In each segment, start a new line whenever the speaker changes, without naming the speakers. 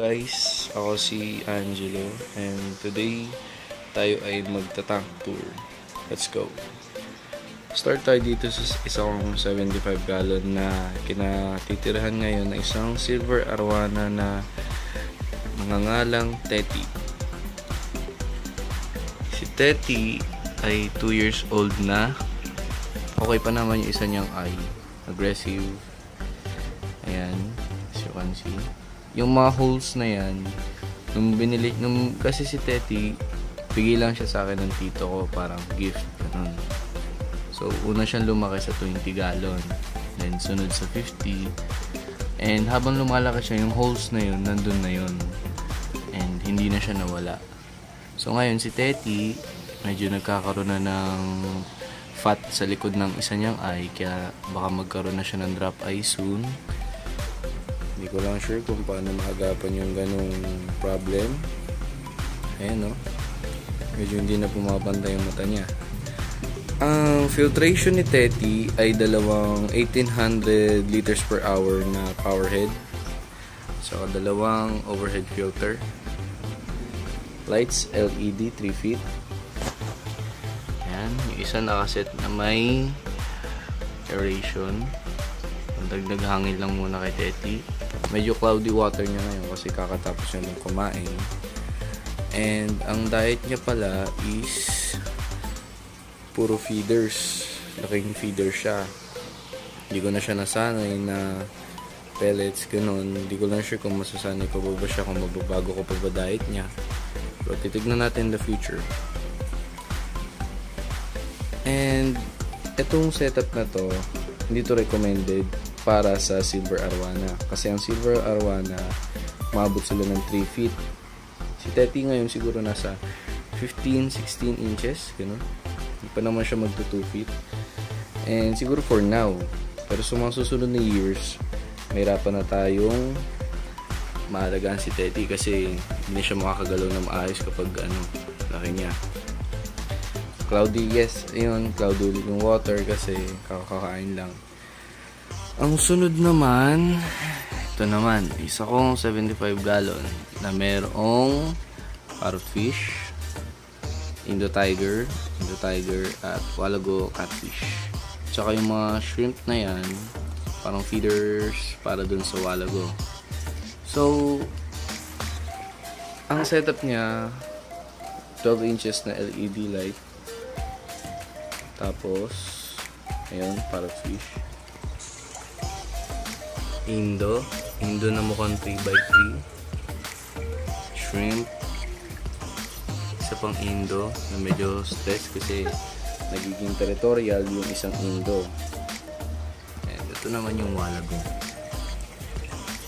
Guys, ako si Angelo and today tayo ay magta-tank tour. Let's go. Start tayo dito sa isang 75 gallon na kinatitirahan ngayon na isang silver arwana na nangangalang Teti. Si Teti ay 2 years old na. Okay pa naman yung isa niyang eye. Aggressive. Ayan, as you can see yung mga holes na yan, nung binili, nung, kasi si Teti, bigay lang siya sa akin ng tito ko, parang gift, ganun. So, una siyang lumaki sa 20 gallon, then sunod sa 50, and habang lumalaki siya, yung holes na yun, nandun na yun, and hindi na siya nawala. So, ngayon, si Teti, medyo nagkakaroon na ng fat sa likod ng isa niyang eye, kaya baka magkaroon na siya ng drop eye soon. Hindi ko lang sure kung paano maagapan yung ganong problem. Ayan, no? Medyo hindi na pumapantay yung mata niya. Ang filtration ni Teti ay dalawang 1800 liters per hour na power head. So, dalawang overhead filter. Lights, LED, 3 feet. Ayan, yung isa nakaset na may aeration. Dagdag hangin lang muna kay Teti medyo cloudy water niya ngayon kasi kakatapos niya ng kumain. And ang diet niya pala is puro feeders. Laking feeder siya. Hindi ko na siya nasanay na pellets ganun. Hindi ko lang sure kung masasanay ko ba, ba siya kung magbabago ko pa ba diet niya. Pero titignan natin in the future. And itong setup na to hindi to recommended para sa silver arwana. Kasi ang silver arwana, maabot sila ng 3 feet. Si Teti ngayon siguro nasa 15, 16 inches, gano'n. Hindi pa naman siya magto 2 feet. And siguro for now, pero sa mga susunod na years, mahirapan na tayong maalagaan si Teti kasi hindi siya makakagalaw na maayos kapag ano, laki niya. Cloudy, yes, yun, cloudy ulit yung water kasi kakakain lang. Ang sunod naman, ito naman, isa kong 75 gallon na merong parrotfish, Indo Tiger, Indo Tiger at Walago Catfish. Tsaka yung mga shrimp na yan, parang feeders para dun sa Walago. So, ang setup niya, 12 inches na LED light. Tapos, ayun, parrotfish. Indo. Indo na mukhang 3x3. Shrimp. Isa pang Indo na medyo stress kasi nagiging territorial yung isang Indo. And ito naman yung Walago.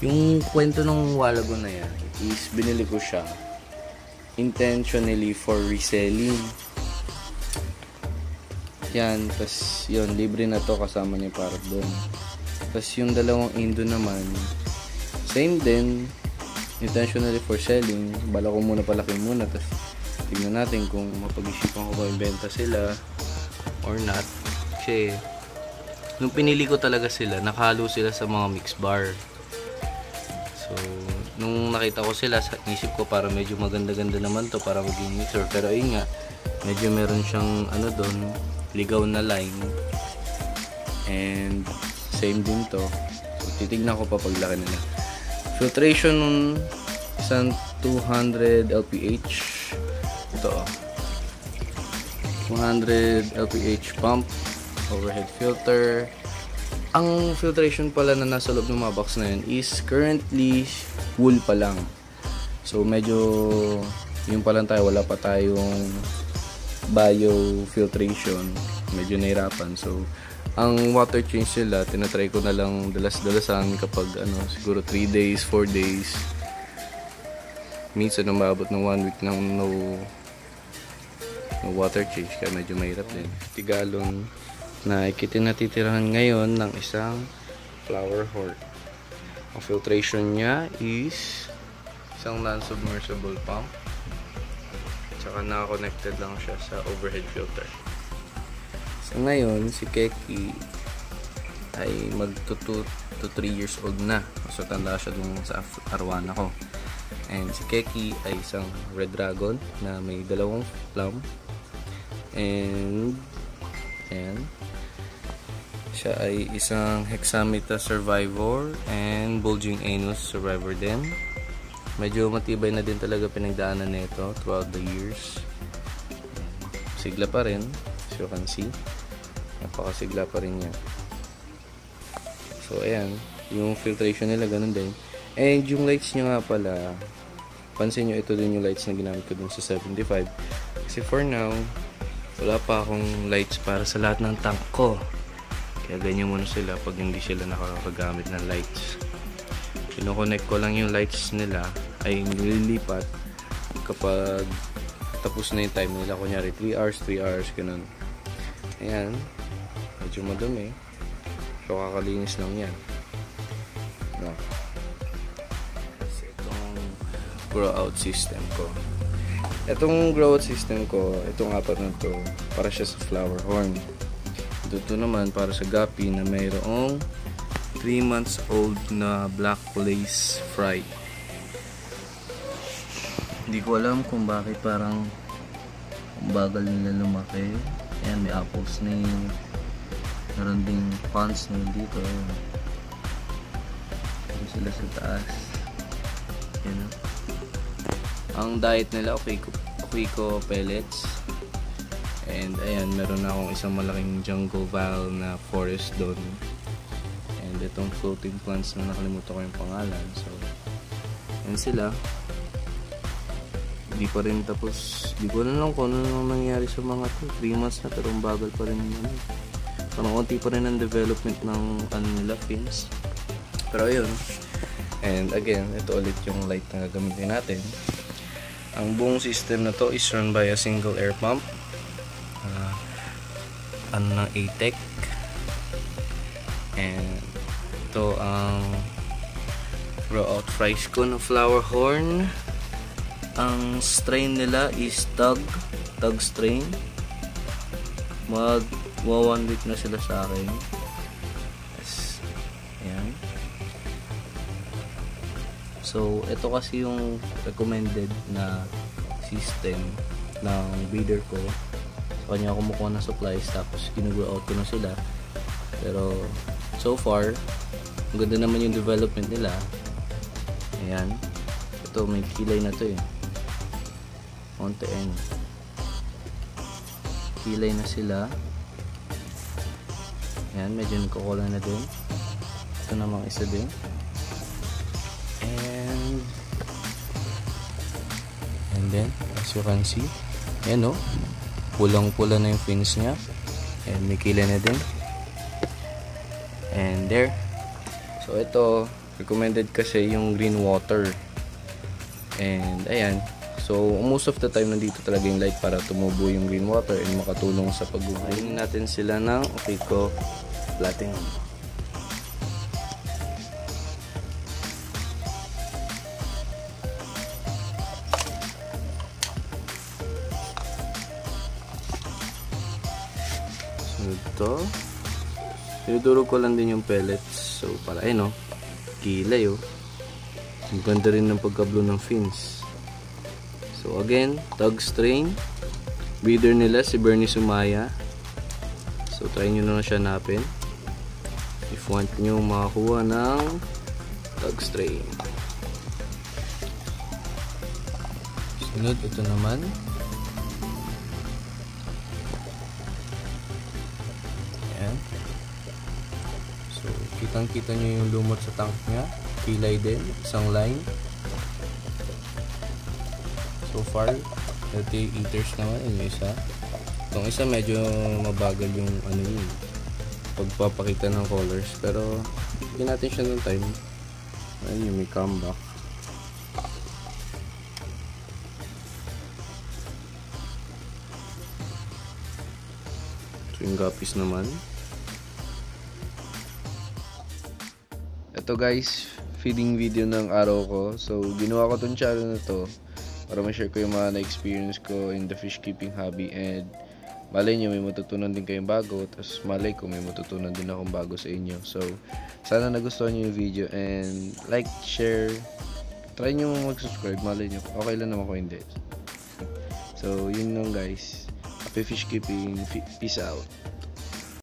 Yung kwento ng Walago na yan is binili ko siya intentionally for reselling. Yan, tas yun, libre na to kasama niya para doon. Tapos yung dalawang Indo naman, same din, intentionally for selling. Bala ko muna palaki muna. Tapos tingnan natin kung mapag-isipan ko ba ibenta sila or not. Kasi nung pinili ko talaga sila, nakahalo sila sa mga mix bar. So, nung nakita ko sila, isip ko para medyo maganda-ganda naman to para maging mixer. Pero ayun nga, medyo meron siyang ano doon, ligaw na line. And same din to. So, titignan ko pa paglaki nila. Filtration nun, isang 200 LPH. Ito, 200 LPH pump, overhead filter. Ang filtration pala na nasa loob ng mga box na yun is currently wool pa lang. So, medyo yung pa lang tayo, wala pa tayong biofiltration. Medyo nahirapan. So, ang water change nila, tinatry ko na lang dalas-dalasan kapag ano, siguro 3 days, 4 days. Minsan umabot ng 1 week nang no, no water change kaya medyo mahirap din. Tigalon na ikitinatitirahan ngayon ng isang flower hort. Ang filtration niya is isang non-submersible pump. Tsaka naka-connected lang siya sa overhead filter. Ngayon, si Keki ay magto 2 to 3 years old na. So tanda siya dun sa arwana ko. And si Keki ay isang red dragon na may dalawang plum. And, ayan. Siya ay isang Hexamita survivor and bulging anus survivor din. Medyo matibay na din talaga pinagdaanan nito throughout the years. Sigla pa rin, as you can see. Napakasigla pa rin niya. So, ayan. Yung filtration nila, ganun din. And yung lights nyo nga pala, pansin nyo, ito din yung lights na ginamit ko dun sa 75. Kasi for now, wala pa akong lights para sa lahat ng tank ko. Kaya ganyan muna sila pag hindi sila nakakagamit ng lights. Kinoconnect ko lang yung lights nila ay nililipat kapag tapos na yung time nila. Kunyari 3 hours, 3 hours, ganun. Ayan. Medyo madumi. So, kakalinis lang yan. No. Kasi itong grow out system ko. Itong grow out system ko, itong apat na to, para siya sa flower horn. Ito naman para sa gapi na mayroong 3 months old na black lace fry. Hindi ko alam kung bakit parang ang bagal nila lumaki. Ayan, may apple snail. Meron ding pond snail dito. Ayan sila sa taas. Ayan. o. Ang diet nila, okay ko pellets. And ayan, meron na akong isang malaking jungle val na forest doon. And itong floating plants na nakalimutan ko yung pangalan. So, ayan sila. Hindi pa rin tapos, di ko na lang kung ano nang nangyari sa mga to. 3 months na pero ang bagal pa rin ano. Parang konti pa rin ang development ng ano nila, fins. Pero ayun. And again, ito ulit yung light na gagamitin natin. Ang buong system na to is run by a single air pump. Uh, ano ng ATEC. And ito ang grow out fries ko ng flower horn. Ang strain nila is Tug, Tug strain. Mag one week na sila sa akin. Yes. Ayan. So, ito kasi yung recommended na system ng breeder ko. Sa kanya kumukuha ng supplies tapos ginugrow out ko na sila. Pero, so far, ang ganda naman yung development nila. Ayan. Ito, may kilay na to eh. Konti eh. Kilay na sila. Ayan, medyo nagkukulang na din. Ito namang isa din. And and then, as you can see, ayan o. Pulang-pula na yung fins niya. And may kilay na din. And there. So, ito, recommended kasi yung green water. And, ayan. So, most of the time nandito talaga yung light para tumubo yung green water and makatulong sa pag-green natin sila ng Opico Platinum. So, ito. Tinuturo ko lang din yung pellets. So, para, ayun o. Kilay o. Ang ganda rin ng pagkablo ng fins. So, again, tug strain. Breeder nila si Bernie Sumaya. So, try nyo na siya hanapin. If want nyo makakuha ng tug strain. Sunod, ito naman. So, kitang-kita nyo yung lumot sa tank niya. Kilay din, isang line. So far, ito yung eaters naman, yung isa. Itong isa medyo mabagal yung ano yun, pagpapakita ng colors. Pero, hindi natin siya ng time. Ayun yung may comeback. So, yung guppies naman. Ito guys, feeding video ng araw ko. So, ginawa ko tong channel na to para ma-share ko yung mga na-experience ko in the fish keeping hobby and malay nyo may matutunan din kayong bago tapos malay ko may matutunan din akong bago sa inyo so sana nagustuhan nyo yung video and like, share try nyo mag-subscribe, malay nyo. Okay lang naman ko hindi. So, yun lang guys. Happy fish keeping. Fi- Peace out.